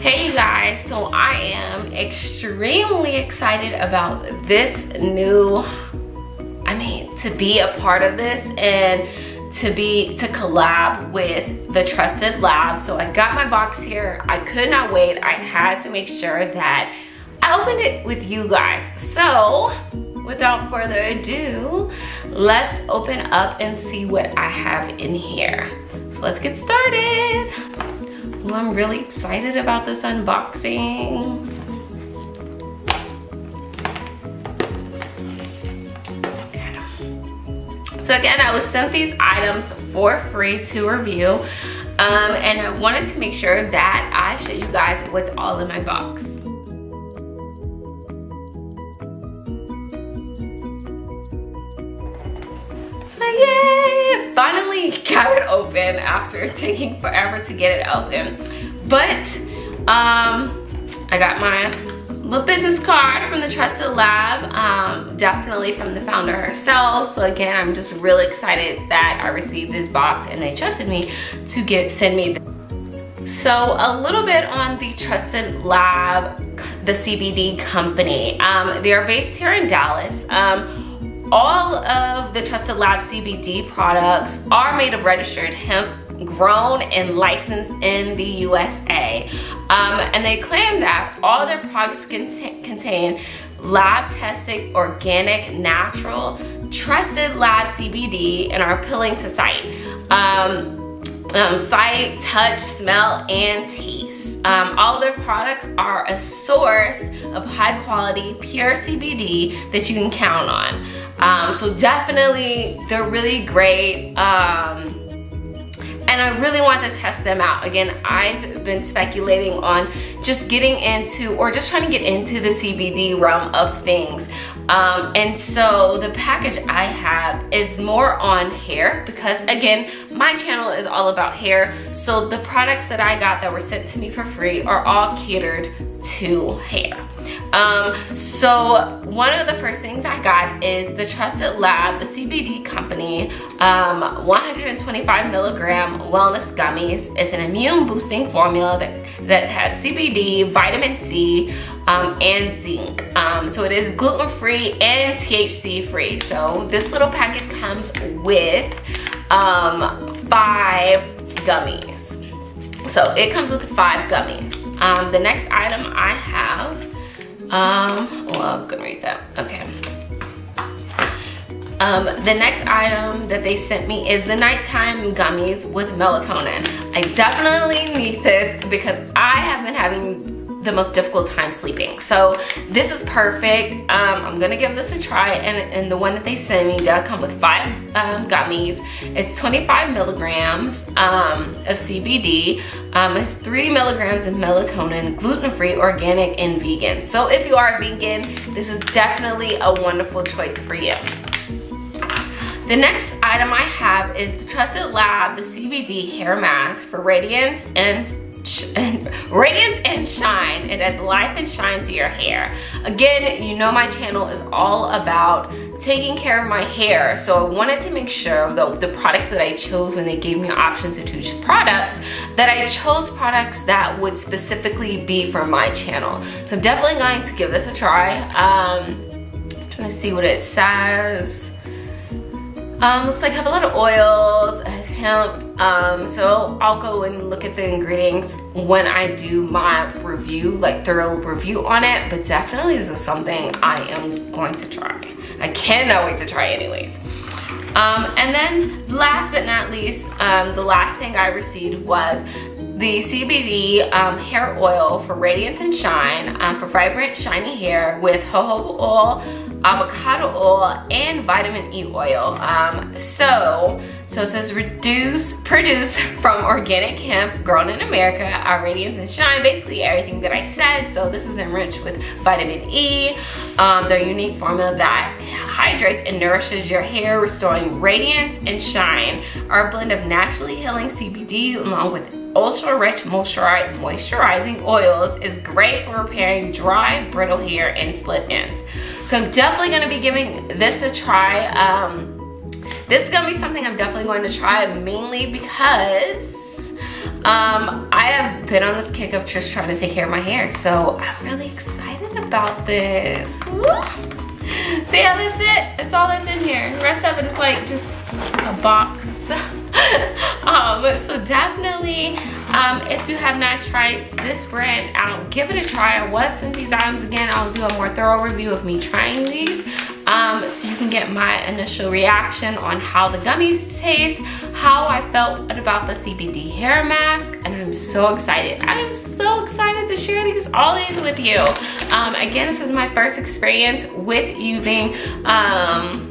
Hey you guys, so I am extremely excited about this new, I mean, to be a part of this and to be to collab with the trusted lab. So i got my box here. I could not wait. I had to make sure that i opened it with you guys. So without further ado let's open up and see what i have in here. So let's get started i'm really excited about this unboxing So again, I was sent these items for free to review. Um, and I wanted to make sure that I show you guys what's all in my box. So yay! Finally got it open after taking forever to get it open. But um, I got my little business card from the Trusted Lab, um, definitely from the founder herself. So again, I'm just really excited that I received this box and they trusted me to get send me. So a little bit on the Trusted Lab, the CBD company. Um, they are based here in Dallas. Um, all of the Trusted Lab CBD products are made of registered hemp grown and licensed in the USA. Um, and they claim that all their products cont contain lab tested, organic, natural, trusted lab CBD and are appealing to sight. Um, um, sight, touch, smell, and taste. Um, all their products are a source of high quality, pure CBD that you can count on. Um, so definitely, they're really great. Um, and I really want to test them out. Again, I've been speculating on just getting into or just trying to get into the CBD realm of things. Um, and so the package I have is more on hair because again, my channel is all about hair. So the products that I got that were sent to me for free are all catered to hair. Um, so one of the first things I got is the Trusted Lab, the CBD company, um, 125 milligram wellness gummies. It's an immune boosting formula that, that has CBD, vitamin C, um, and zinc. Um, so it is gluten free and THC free. So this little packet comes with um, five gummies. So it comes with five gummies. Um, the next item I have um, well, I was gonna read that. Okay. Um, the next item that they sent me is the nighttime gummies with melatonin. I definitely need this because I have been having the most difficult time sleeping. So this is perfect. Um, I'm gonna give this a try and, and, the one that they sent me does come with five um, gummies. It's 25 milligrams um, of CBD. Um, it's three milligrams of melatonin, gluten-free, organic, and vegan. So if you are a vegan, this is definitely a wonderful choice for you. The next item I have is the Trusted Lab, the CBD hair mask for radiance and radiance and shine. It adds life and shine to your hair. Again you know my channel is all about taking care of my hair so I wanted to make sure the, the products that I chose when they gave me an option to choose products that I chose products that would specifically be for my channel. So I'm definitely going to give this a try. Um, trying to see what it says. Um, looks like I have a lot of oils, hemp. Um, so I'll go and look at the ingredients when I do my review, like thorough review on it. But definitely this is something I am going to try. I cannot wait to try anyways. Um, and then last but not least, um, the last thing I received was the CBD um, hair oil for radiance and shine um, for vibrant shiny hair with jojoba oil, avocado oil, and vitamin E oil. Um, so, so it says reduce, produce from organic hemp grown in America, our radiance and shine, basically everything that I said. So this is enriched with vitamin E, um, their unique formula that hydrates and nourishes your hair, restoring radiance and shine. Our blend of naturally healing CBD along with ultra rich moisturizing oils is great for repairing dry, brittle hair and split ends. So I'm definitely gonna be giving this a try. Um, this is gonna be something I'm definitely going to try mainly because Um, I have been on this kick of just trying to take care of my hair, so I'm really excited about this. See how that's it? That's all that's in here. The rest of it is like just a box. um, so definitely, um, if you have not tried this brand out, give it a try. I was sent these items again. I'll do a more thorough review of me trying these. Um, so you can get my initial reaction on how the gummies taste, how I felt about the CBD hair mask, and I'm so excited. I am so excited to share these, all these with you. Um, again, this is my first experience with using um,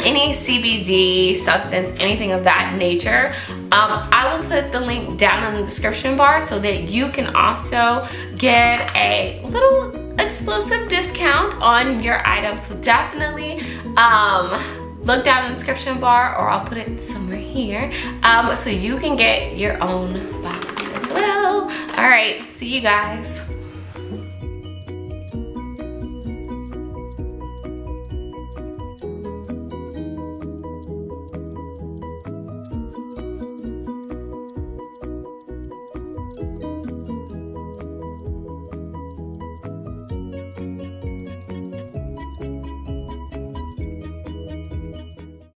any CBD substance, anything of that nature, um, I will put the link down in the description bar so that you can also get a little exclusive discount on your items. So definitely um, look down in the description bar or I'll put it somewhere here um, so you can get your own box as well. All right, see you guys.